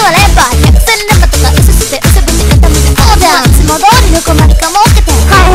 はレバー。バーとかしてぶち固めてーいつも通りどこまかもってて。はい